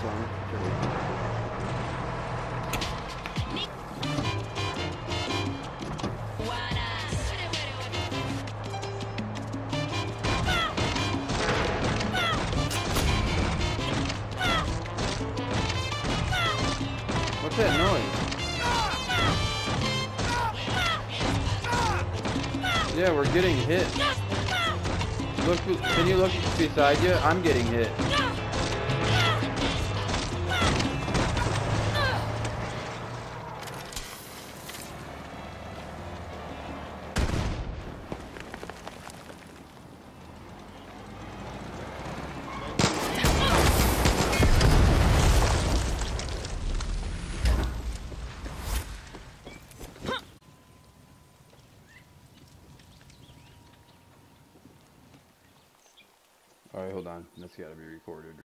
What's that noise? Yeah, we're getting hit. Look, can you look beside you? I'm getting hit. Alright, hold on. That's gotta be recorded.